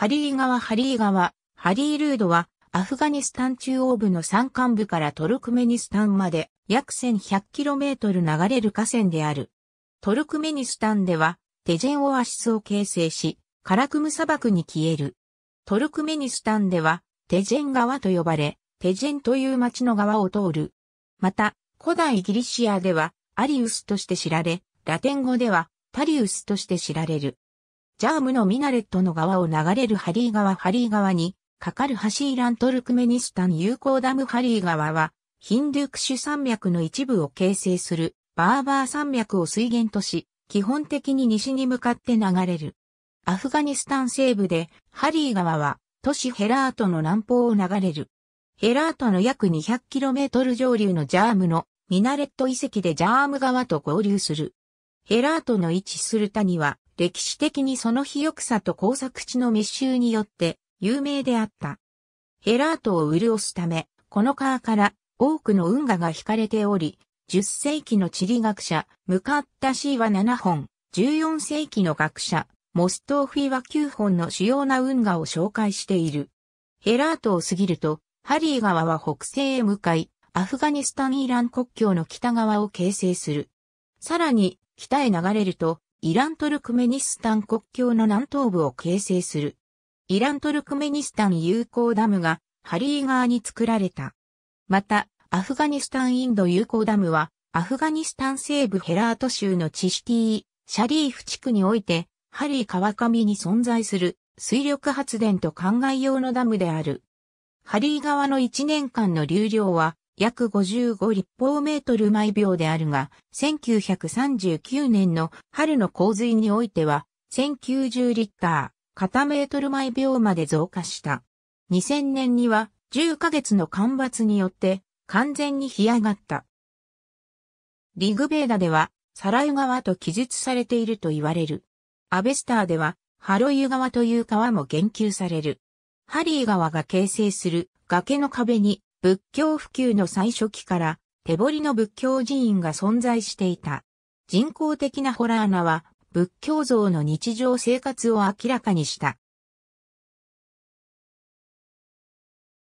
ハリー川ハリー川、ハリールードは、アフガニスタン中央部の山間部からトルクメニスタンまで約 1100km 流れる河川である。トルクメニスタンでは、テジェンオアシスを形成し、カラクム砂漠に消える。トルクメニスタンでは、テジェン川と呼ばれ、テジェンという町の川を通る。また、古代ギリシアでは、アリウスとして知られ、ラテン語では、タリウスとして知られる。ジャームのミナレットの川を流れるハリー川ハリー川に、かかるハシーラントルクメニスタン有効ダムハリー川は、ヒンドゥクシュ山脈の一部を形成するバーバー山脈を水源とし、基本的に西に向かって流れる。アフガニスタン西部で、ハリー川は、都市ヘラートの南方を流れる。ヘラートの約 200km 上流のジャームのミナレット遺跡でジャーム川と合流する。ヘラートの位置する谷は、歴史的にその肥沃さと工作地の密集によって有名であった。ヘラートを潤すため、この川から多くの運河が引かれており、10世紀の地理学者、ムカッタシーは7本、14世紀の学者、モストーフィは9本の主要な運河を紹介している。ヘラートを過ぎると、ハリー川は北西へ向かい、アフガニスタン・イラン国境の北側を形成する。さらに、北へ流れると、イラントルクメニスタン国境の南東部を形成する。イラントルクメニスタン友好ダムがハリー川に作られた。また、アフガニスタンインド友好ダムは、アフガニスタン西部ヘラート州のチシティ、シャリーフ地区において、ハリー川上に存在する水力発電と灌漑用のダムである。ハリー川の1年間の流量は約55立方メートル毎秒であるが、1939年の春の洪水においては、1090リッター、片メートル毎秒まで増加した。2000年には10ヶ月の干ばつによって完全に干上がった。リグベーダでは、サライ川と記述されていると言われる。アベスターでは、ハロユ川という川も言及される。ハリー川が形成する崖の壁に仏教普及の最初期から手彫りの仏教寺院が存在していた。人工的なホラー穴は仏教像の日常生活を明らかにした。